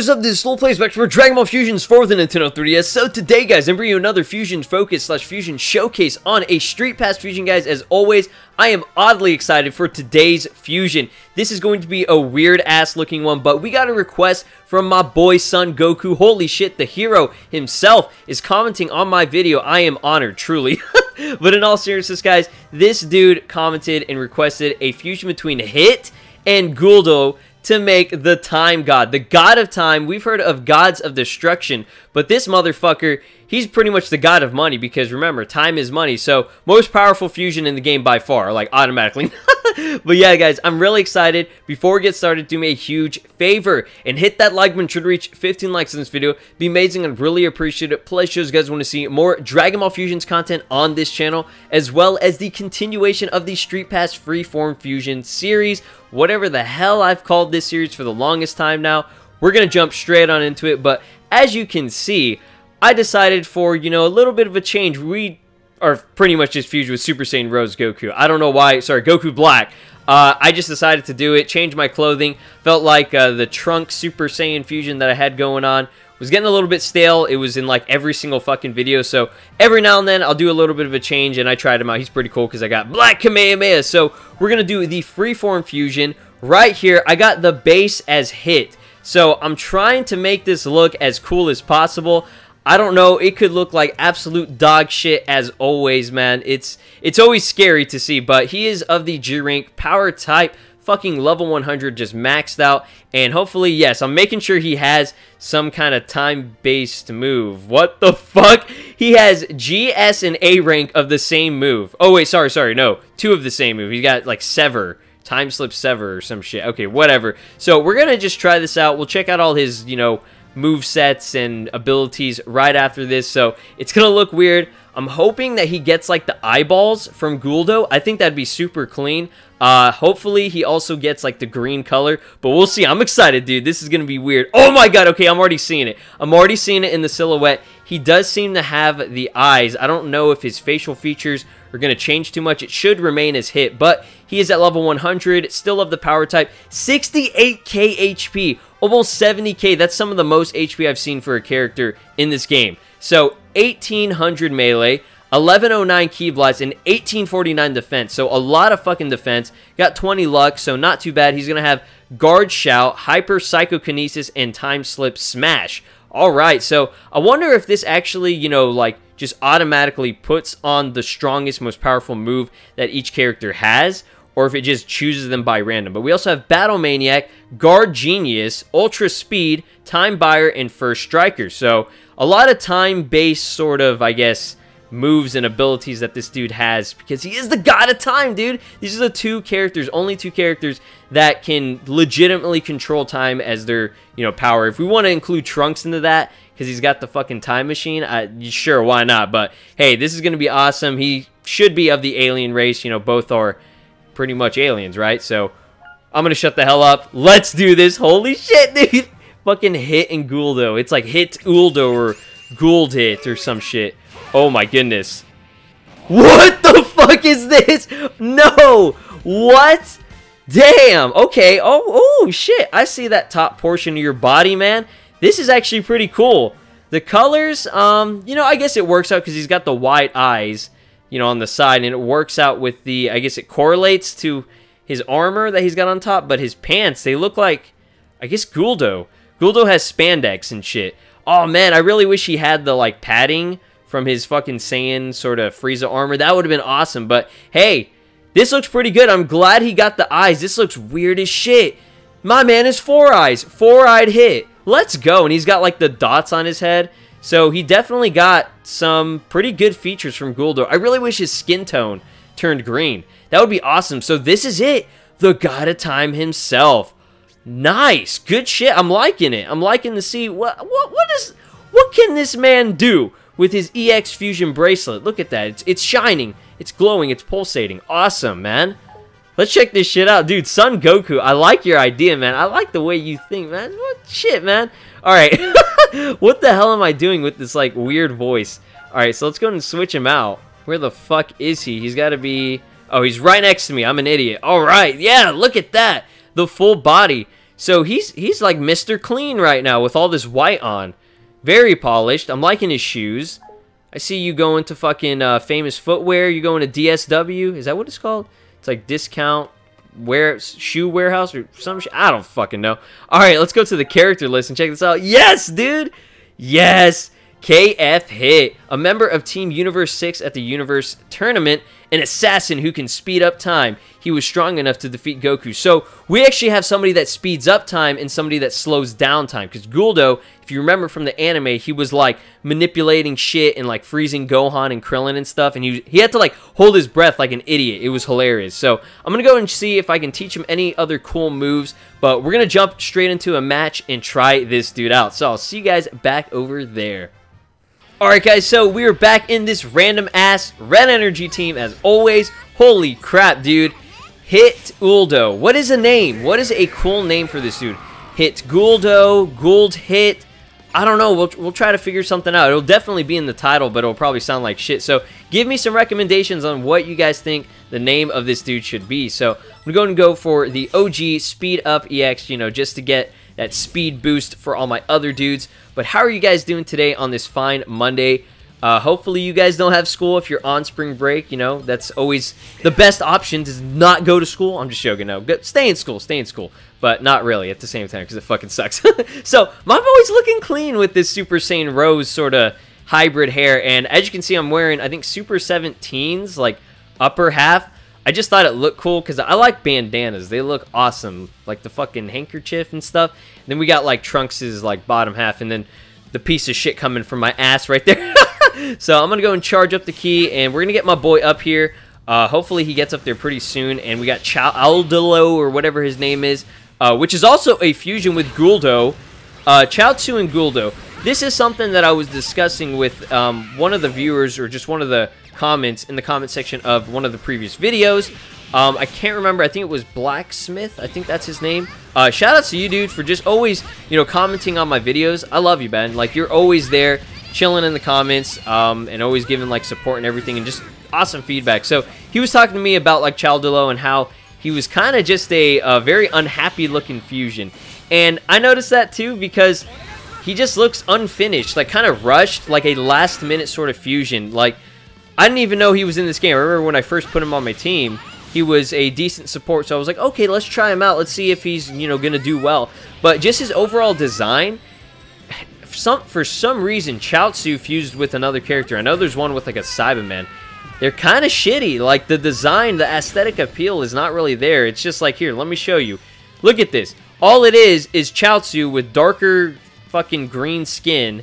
what is up? This is SLOplays back for Dragon Ball Fusions for the Nintendo 3DS. So today, guys, I'm bringing you another Fusion Focus slash Fusion Showcase on a Street Pass Fusion, guys. As always, I am oddly excited for today's Fusion. This is going to be a weird-ass looking one, but we got a request from my boy Son Goku. Holy shit, the hero himself is commenting on my video. I am honored, truly. but in all seriousness, guys, this dude commented and requested a fusion between Hit and Guldo to make the time god. The god of time, we've heard of gods of destruction, but this motherfucker, he's pretty much the god of money because remember, time is money. So, most powerful fusion in the game by far, like automatically. but yeah, guys, I'm really excited. Before we get started, do me a huge favor and hit that like button. Should reach 15 likes in this video. Be amazing and really appreciate it. Plus, shows you guys want to see more Dragon Ball Fusions content on this channel, as well as the continuation of the Street Pass Freeform Fusion series. Whatever the hell I've called this series for the longest time now. We're going to jump straight on into it, but as you can see, I decided for, you know, a little bit of a change. We are pretty much just fused with Super Saiyan Rose Goku. I don't know why. Sorry, Goku Black. Uh, I just decided to do it, change my clothing. Felt like uh, the Trunk Super Saiyan fusion that I had going on was getting a little bit stale. It was in like every single fucking video. So every now and then I'll do a little bit of a change and I tried him out. He's pretty cool because I got Black Kamehameha. So we're going to do the freeform fusion right here. I got the base as hit. So I'm trying to make this look as cool as possible. I don't know. It could look like absolute dog shit as always, man. It's it's always scary to see, but he is of the G rank power type. Fucking level 100 just maxed out. And hopefully yes i'm making sure he has some kind of time based move. What the fuck? He has g s and a rank of the same move. Oh wait sorry sorry. No two of the same move. He's got like sever. Time slip sever or some shit. Okay whatever. So we're gonna just try this out. We'll check out all his you know move sets and abilities right after this, so it's going to look weird. I'm hoping that he gets like the eyeballs from Guldo. I think that'd be super clean. Uh, hopefully he also gets like the green color, but we'll see. I'm excited, dude. This is going to be weird. Oh my god, okay, I'm already seeing it. I'm already seeing it in the silhouette. He does seem to have the eyes. I don't know if his facial features are going to change too much. It should remain as hit, but he is at level 100, still of the power type. 68k HP, almost 70k. That's some of the most HP I've seen for a character in this game. So 1800 melee, 1109 ki blast, and 1849 defense. So a lot of fucking defense. Got 20 luck, so not too bad. He's going to have guard shout, hyper psychokinesis, and time slip smash. All right, so I wonder if this actually, you know, like just automatically puts on the strongest, most powerful move that each character has, or if it just chooses them by random. But we also have Battle Maniac, Guard Genius, Ultra Speed, Time Buyer, and First Striker. So a lot of time-based sort of, I guess, moves and abilities that this dude has because he is the god of time, dude. These are the two characters, only two characters that can legitimately control time as their, you know, power. If we want to include Trunks into that because he's got the fucking time machine, I, sure, why not? But hey, this is going to be awesome. He should be of the alien race. You know, both are pretty much aliens, right? So I'm going to shut the hell up. Let's do this. Holy shit, dude. fucking hit and Guldo. It's like hit Uldo or Gould hit or some shit. Oh my goodness. What the fuck is this? No! What? Damn! Okay. Oh, oh, shit. I see that top portion of your body, man. This is actually pretty cool. The colors, um, you know, I guess it works out because he's got the white eyes, you know, on the side, and it works out with the, I guess it correlates to his armor that he's got on top, but his pants, they look like, I guess, Guldo. Guldo has spandex and shit. Oh, man, I really wish he had the, like, padding from his fucking Saiyan sort of Frieza armor. That would have been awesome. But hey, this looks pretty good. I'm glad he got the eyes. This looks weird as shit. My man is four eyes. Four-eyed hit. Let's go. And he's got like the dots on his head. So he definitely got some pretty good features from Guldo. I really wish his skin tone turned green. That would be awesome. So this is it. The God of Time himself. Nice. Good shit. I'm liking it. I'm liking to see what what what is what can this man do? with his EX Fusion bracelet. Look at that. It's, it's shining. It's glowing. It's pulsating. Awesome, man. Let's check this shit out. Dude, Son Goku, I like your idea, man. I like the way you think, man. What shit, man? Alright. what the hell am I doing with this, like, weird voice? Alright, so let's go and switch him out. Where the fuck is he? He's got to be... Oh, he's right next to me. I'm an idiot. Alright, yeah, look at that. The full body. So he's he's like Mr. Clean right now with all this white on. Very polished. I'm liking his shoes. I see you going to fucking uh, famous footwear. You going to DSW? Is that what it's called? It's like discount wear shoe warehouse or some. I don't fucking know. All right, let's go to the character list and check this out. Yes, dude. Yes. KF Hit, a member of Team Universe 6 at the Universe Tournament, an assassin who can speed up time. He was strong enough to defeat Goku. So we actually have somebody that speeds up time and somebody that slows down time. Because Guldo, if you remember from the anime, he was like manipulating shit and like freezing Gohan and Krillin and stuff. And he, he had to like hold his breath like an idiot. It was hilarious. So I'm going to go and see if I can teach him any other cool moves. But we're going to jump straight into a match and try this dude out. So I'll see you guys back over there. Alright guys, so we're back in this random ass Red Energy team as always. Holy crap, dude. Hit Uldo. What is a name? What is a cool name for this dude? Hit Guldo, Gould Hit. I don't know. We'll, we'll try to figure something out. It'll definitely be in the title, but it'll probably sound like shit. So give me some recommendations on what you guys think the name of this dude should be. So I'm going to go for the OG Speed Up EX, you know, just to get that speed boost for all my other dudes. But how are you guys doing today on this fine Monday? Uh, hopefully you guys don't have school if you're on spring break. You know, that's always the best option to not go to school. I'm just joking. No, go, stay in school. Stay in school. But not really at the same time because it fucking sucks. so my boy's looking clean with this Super Saiyan Rose sort of hybrid hair. And as you can see, I'm wearing, I think, Super 17s, like upper half. I just thought it looked cool because I like bandanas. They look awesome, like the fucking handkerchief and stuff. And then we got like Trunks's like bottom half, and then the piece of shit coming from my ass right there. so I'm gonna go and charge up the ki, and we're gonna get my boy up here. Uh, hopefully he gets up there pretty soon, and we got Chow Aldolo or whatever his name is, uh, which is also a fusion with Guldo. Uh, Chaozu and Guldo. This is something that I was discussing with um, one of the viewers, or just one of the comments in the comment section of one of the previous videos. Um, I can't remember. I think it was Blacksmith. I think that's his name. Uh, shout out to you, dude, for just always, you know, commenting on my videos. I love you, Ben. Like, you're always there, chilling in the comments, um, and always giving, like, support and everything, and just awesome feedback. So, he was talking to me about, like, Chaldolo and how he was kind of just a, a very unhappy-looking fusion. And I noticed that, too, because he just looks unfinished, like, kind of rushed, like a last-minute sort of fusion. Like, I didn't even know he was in this game. I remember when I first put him on my team, he was a decent support, so I was like, okay, let's try him out. Let's see if he's, you know, going to do well. But just his overall design, some for some reason, Chaozu fused with another character. I know there's one with, like, a Saibaman. They're kind of shitty. Like, the design, the aesthetic appeal is not really there. It's just like, here, let me show you. Look at this. All it is is Chaozu with darker fucking green skin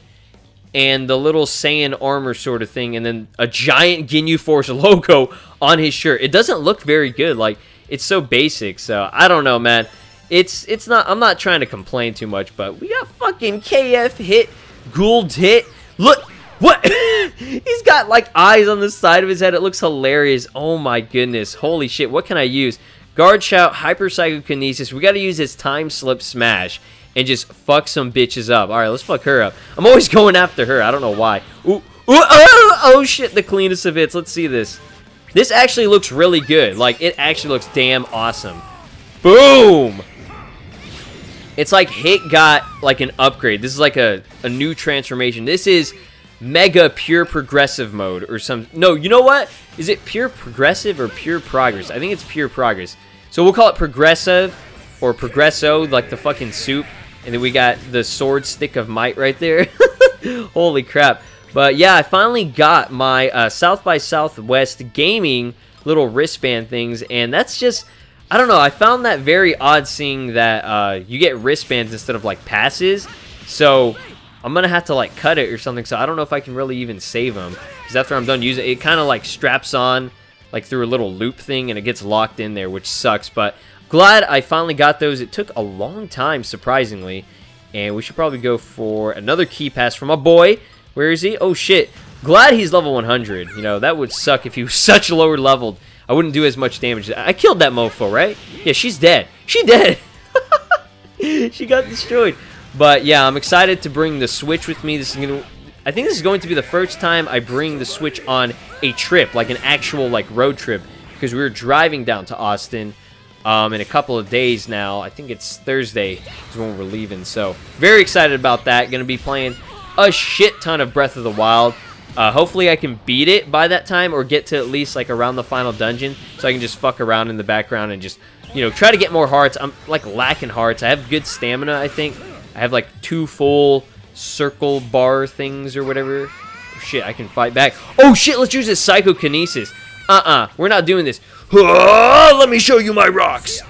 and the little Saiyan armor sort of thing, and then a giant Ginyu Force logo on his shirt. It doesn't look very good. Like it's so basic. So I don't know, man. It's it's not. I'm not trying to complain too much, but we got fucking KF hit, Gould hit. Look. What? He's got like eyes on the side of his head. It looks hilarious. Oh my goodness. Holy shit. What can I use? Guard shout, hyper psychokinesis. We got to use his time slip smash and just fuck some bitches up. All right, let's fuck her up. I'm always going after her. I don't know why. Ooh, ooh, oh, oh shit, the cleanest of hits. Let's see this. This actually looks really good. Like, it actually looks damn awesome. Boom! It's like Hit got, like, an upgrade. This is like a, a new transformation. This is Mega Pure Progressive Mode or some... No, you know what? Is it Pure Progressive or Pure Progress? I think it's Pure Progress. So we'll call it Progressive or Progresso, like the fucking soup. And then we got the sword stick of might right there. Holy crap. But yeah, I finally got my uh, South by Southwest gaming little wristband things. And that's just, I don't know, I found that very odd seeing that uh, you get wristbands instead of like passes. So I'm going to have to like cut it or something. So I don't know if I can really even save them. Because after I'm done using it, it kind of like straps on like through a little loop thing and it gets locked in there, which sucks. But Glad I finally got those. It took a long time, surprisingly. And we should probably go for another ki pass from my boy. Where is he? Oh, shit. Glad he's level 100. You know, that would suck if he was such lower leveled. I wouldn't do as much damage. I killed that mofo, right? Yeah, she's dead. She dead. she got destroyed. But yeah, I'm excited to bring the Switch with me. This is gonna I think this is going to be the first time I bring the Switch on a trip, like an actual like road trip, because we were driving down to Austin um, in a couple of days now. I think it's Thursday is when we're leaving. So very excited about that. Going to be playing a shit ton of Breath of the Wild. Uh, hopefully I can beat it by that time or get to at least like around the final dungeon so I can just fuck around in the background and just, you know, try to get more hearts. I'm like lacking hearts. I have good stamina, I think. I have like two full circle bar things or whatever. Shit, I can fight back. Oh shit, let's use this psychokinesis. Uh-uh, we're not doing this. Let me show you my rocks.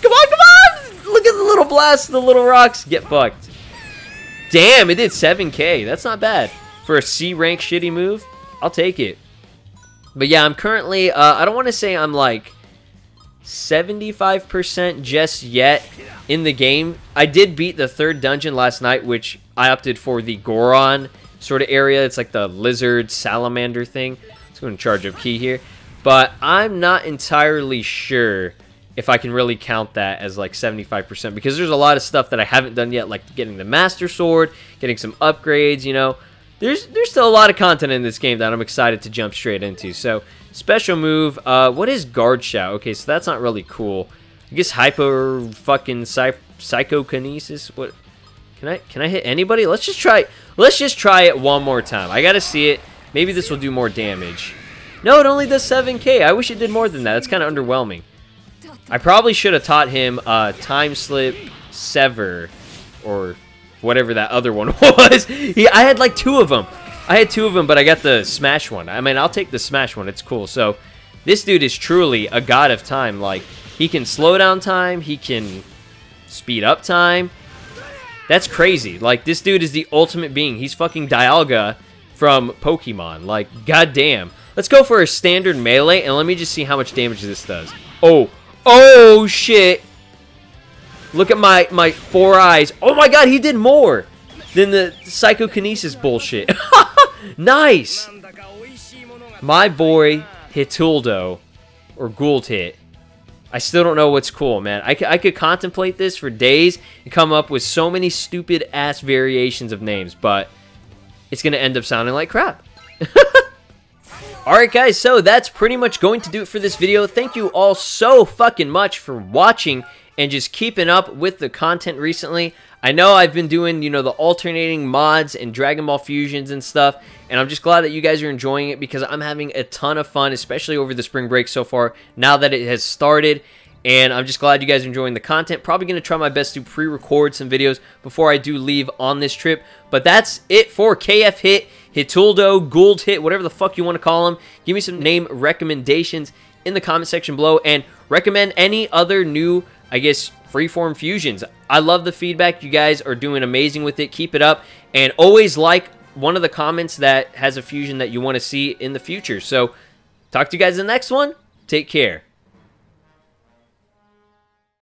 Come on, come on! Look at the little blast, the little rocks. Get fucked. Damn, it did 7k. That's not bad. For a C rank shitty move, I'll take it. But yeah, I'm currently, uh, I don't want to say I'm like 75% just yet in the game. I did beat the third dungeon last night, which I opted for the Goron sort of area. It's like the lizard salamander thing. Let's go and charge up ki here. But I'm not entirely sure if I can really count that as like 75% because there's a lot of stuff that I haven't done yet, like getting the Master Sword, getting some upgrades, you know. There's there's still a lot of content in this game that I'm excited to jump straight into. So, special move, uh, what is Guard Shout? Okay, so that's not really cool. I guess Hyper fucking psy Psychokinesis? What? Can I can I hit anybody? Let's just try let's just try it one more time. I gotta see it. Maybe this will do more damage. No, it only does 7k. I wish it did more than that. It's kind of underwhelming. I probably should have taught him uh, Time Slip Sever or whatever that other one was. he, I had like two of them. I had two of them, but I got the Smash one. I mean, I'll take the Smash one. It's cool. So this dude is truly a god of time. Like, he can slow down time. He can speed up time. That's crazy. Like, this dude is the ultimate being. He's fucking Dialga from Pokemon. Like, goddamn. Let's go for a standard melee, and let me just see how much damage this does. Oh. Oh, shit. Look at my, my four eyes. Oh my god, he did more than the psychokinesis bullshit. nice. My boy Hituldo, or Gulthit. I still don't know what's cool, man. I, I could contemplate this for days and come up with so many stupid ass variations of names, but it's going to end up sounding like crap. Alright guys, so that's pretty much going to do it for this video. Thank you all so fucking much for watching and just keeping up with the content recently. I know I've been doing, you know, the alternating mods and Dragon Ball Fusions and stuff, and I'm just glad that you guys are enjoying it because I'm having a ton of fun, especially over the spring break so far, now that it has started. And I'm just glad you guys are enjoying the content. Probably going to try my best to pre-record some videos before I do leave on this trip. But that's it for KF Hit. Hituldo, Gulthit, whatever the fuck you want to call them. Give me some name recommendations in the comment section below and recommend any other new, I guess, freeform fusions. I love the feedback. You guys are doing amazing with it. Keep it up and always like one of the comments that has a fusion that you want to see in the future. So talk to you guys in the next one. Take care.